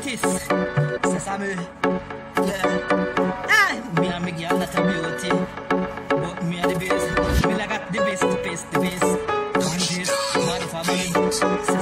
practice. Sesame. Yeah. Ah, me and me girl not a beauty. But me and the best. Me like at the best, the best, the best. Come this, mad family.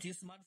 问题 smartphone。